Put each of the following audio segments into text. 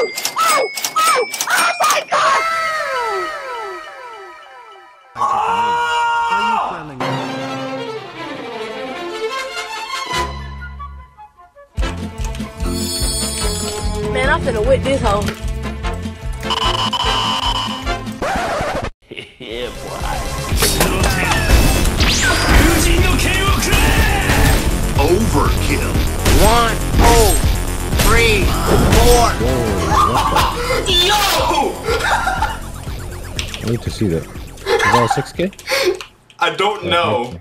Man, I'm finna whip this hoe. Need to see that. Is that a 6K? I don't know.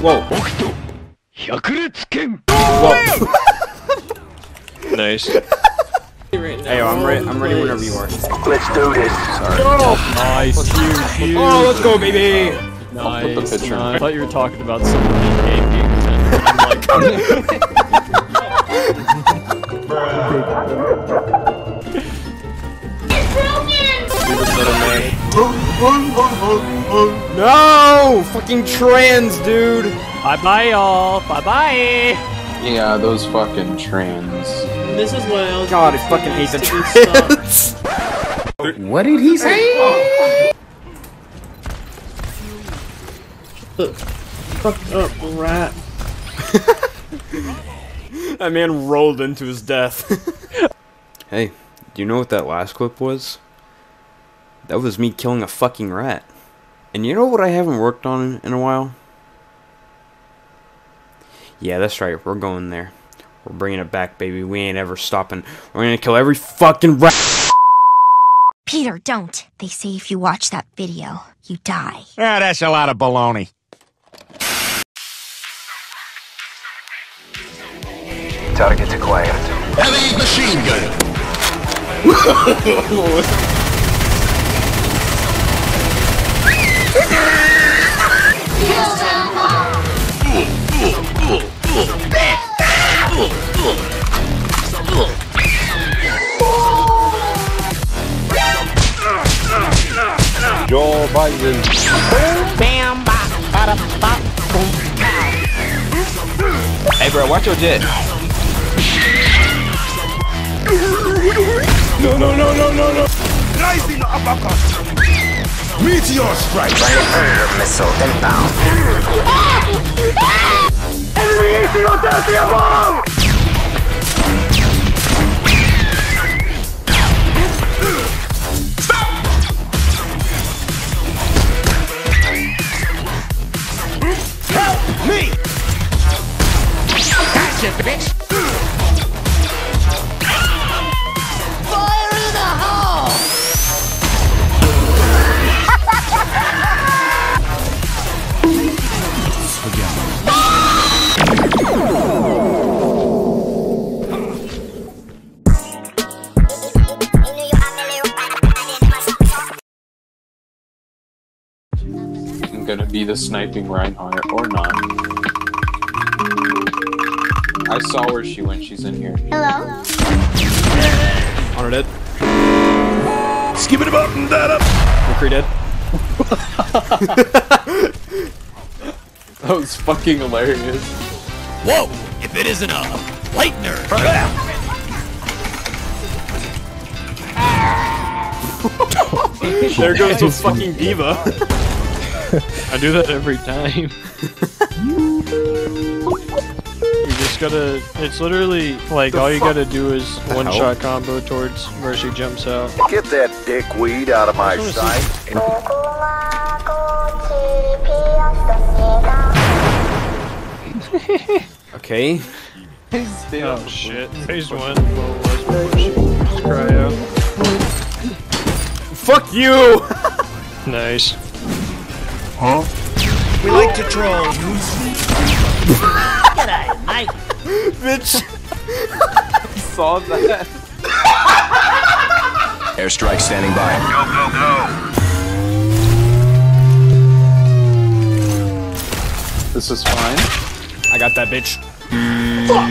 Whoa. Whoa. Nice. Hey, I'm ready. I'm ready whenever you are. Let's do this. Nice. Huge, huge. Oh, let's go, baby. Nice. nice. I thought you were talking about someone in game I'm like, No, fucking trans, dude. bye bye, y'all. Bye bye. Yeah, those fucking trans. This is what I was God, I fucking hate the trans. What did he say? Fucked up, rat. that man rolled into his death. hey, do you know what that last clip was? That was me killing a fucking rat. And you know what I haven't worked on in a while? Yeah, that's right. We're going there. We're bringing it back, baby. We ain't ever stopping. We're gonna kill every fucking rat. Peter, don't. They say if you watch that video, you die. Ah, that's a lot of baloney. Target acquired. Heavy machine gun. Joe Biden. Bam, bop, bada, bop, boom. Hey, bro, watch your jet. No, no, no, no, no, no. Rising uppercut. Meteor strike. Predator missile inbound. Me. I'm gonna be the sniping Reinhardt or not. I saw where she went. She's in here. Hello? On her dead. Skip it up and that up. McCree dead. That was fucking hilarious. Whoa! If it isn't a lightner. There goes his fucking diva. I do that every time. you just gotta. It's literally like all you gotta do is one shot combo towards where she jumps out. Get that dickweed out of my wanna see- sight. Okay. Oh shit. Phase one. Well, was before she used cryo. Fuck you! Nice. We like to troll. Bitch. Saw that. Airstrike standing by. Go, go, go. This is fine. I got that bitch. Fuck.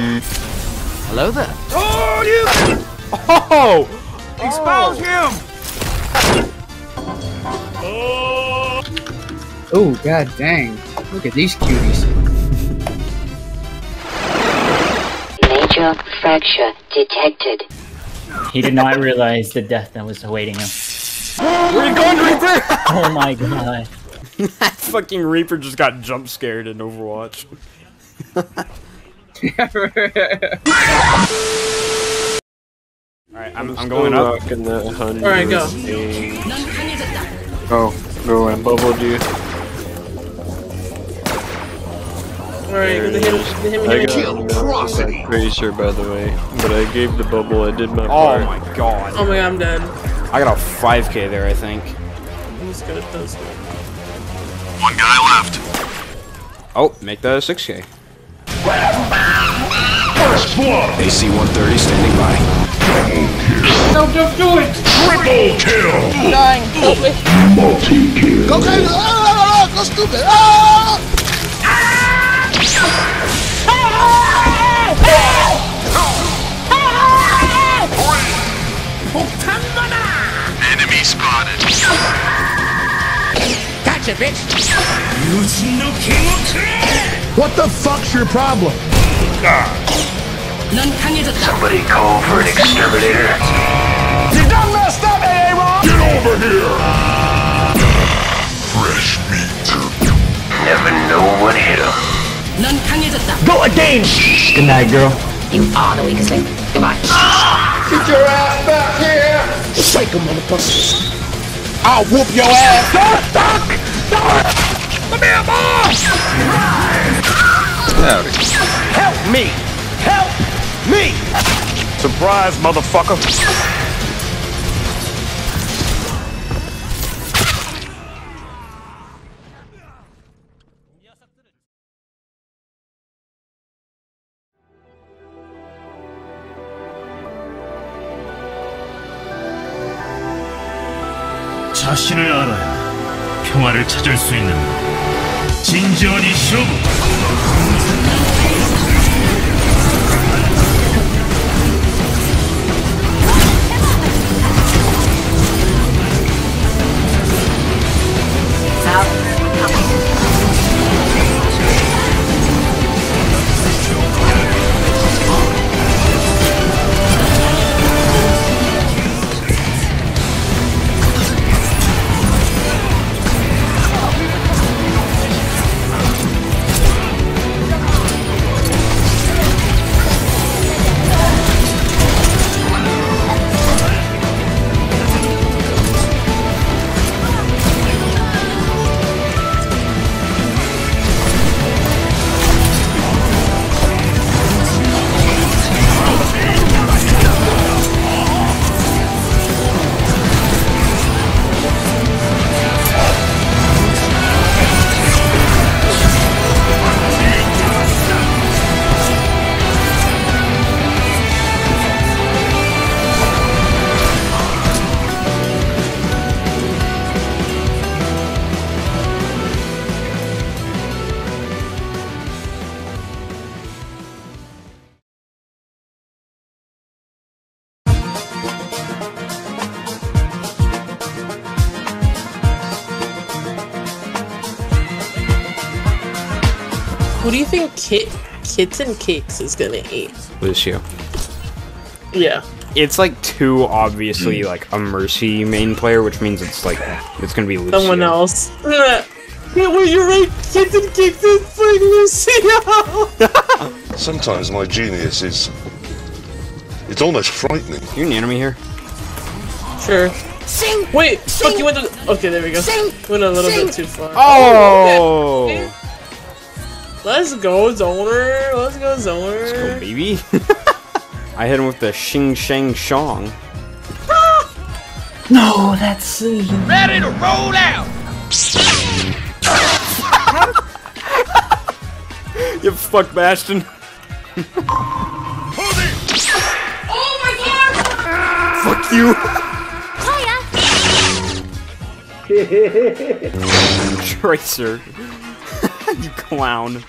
Hello there. Oh! You. Oh! Expose him. Oh, Oh, god dang. Look at these cuties. Major fracture detected. He did not realize the death that was awaiting him. Where you going, Reaper? Oh my god. that fucking Reaper just got jump scared in Overwatch. Alright, I'm, I'm going up. That hundred. Alright, go. Oh, go and bubble dude. Alright, hit him, hit him, I hit got him. I'm pretty sure by the way, but I gave the bubble. I did my Oh my god. Oh my god, I'm dead. I got a 5k there, I think. I'm just gonna. One guy left. Oh, make that a 6k. First blood. AC 130 standing by. No, don't do it! Triple kill. I'm dying. Help. Multi kill. Go crazy! Ah, go stupid! Ah! Enemy spotted. Gotcha, bitch! What the fuck's your problem? Somebody call for an exterminator. You done messed up, AA Get over here. Fresh meat. Never know what hit him. Go again! Good night, girl. You are the weakest link. Goodbye. Get your ass back here! Psycho motherfucker! I'll whoop your ass! Duck! Duck! Duck! Come here, boss! Help me! Help me! Surprise, motherfucker. 자신을 알아야 평화를 찾을 수 있는 진정한 이 쇼부 Who do you think Kit Kitten Cakes is gonna eat? Lucio. Yeah. It's like too obviously mm. like a Mercy main player, which means it's like it's gonna be Lucio. Someone else. Yeah, well, you're right. Kitten Cakes is like Lucio. Sometimes my genius is. It's almost frightening. You an enemy here? Sure. Sing! Wait, Sing! fuck, you went to. Okay, there we go. Sing! Went a little Sing! bit too far. Oh! okay. Let's go, Zoner. Let's go, Zoner. Let's go, baby. I hit him with the shing Shang Shong. No, that's Ready to roll out! You fuck Bastion. Oh my god! Fuck you. Tracer. you clown.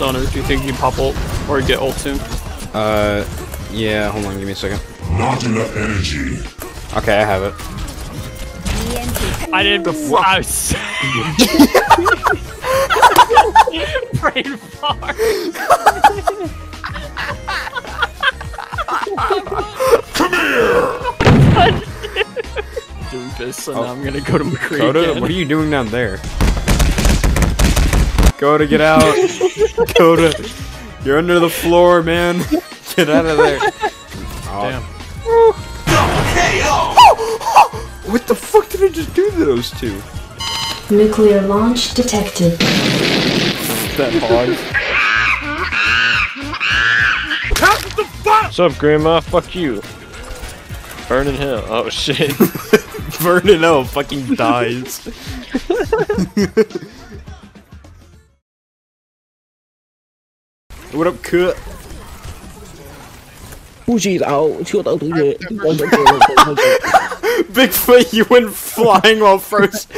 Stoner, do you think you can pop ult or get ult soon? Uh, yeah, hold on, give me a second. Not enough energy. Okay, I have it. I did before. I was. Brain fart. Come here! Doofus, so Oh. now I'm gonna go to McCree Coda, again. what are you doing down there? Coda, get out! Go to. you're under the floor, man. Get out of there. Damn. What the fuck did I just do to those two? Nuclear launch detected. That hog. What's up, Grandma? Fuck you. Burn in hell. Oh shit. Vernon L fucking dies. What up, cut? Bigfoot, you went flying while first